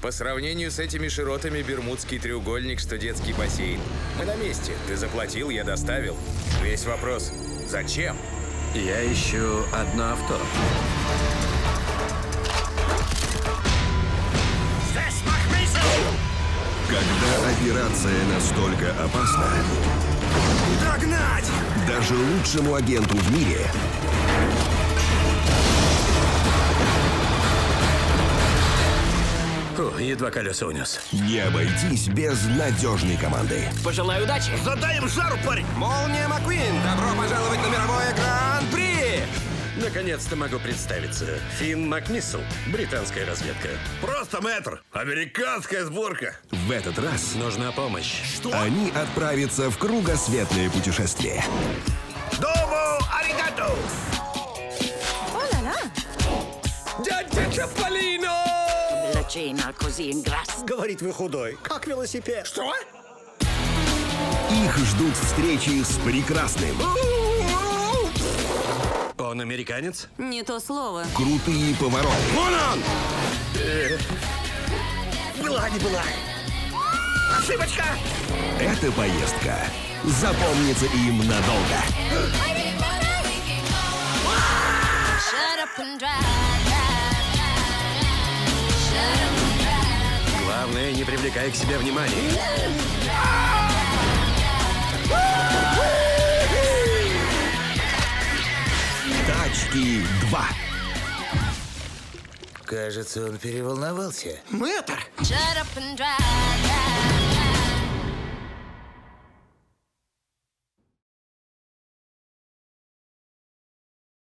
По сравнению с этими широтами, Бермудский треугольник, что детский бассейн. Мы на месте. Ты заплатил, я доставил. Весь вопрос. Зачем? Я ищу одно авто. Когда операция настолько опасна, Догнать! даже лучшему агенту в мире едва колеса унес. не обойтись без надежной команды. Пожелаю удачи. Задай им жару, парень! Молния Маквин! Добро пожаловать на мировое гран-при! Наконец-то могу представиться. Финн Макмиссл, британская разведка. Просто мэтр! Американская сборка! В этот раз Нужна помощь. они отправятся в кругосветное путешествие. Дому аригато! La cena così in grasso. Говорит, вы худой. Как велосипед. Что? Их ждут встречи с прекрасным, Он американец? Не то слово. крутые повороты, Вон он! Была не была. Ошибочка! Эта поездка запомнится им надолго. Привлекай к себе внимания. Тачки 2. Кажется, он переволновался. Мэтр!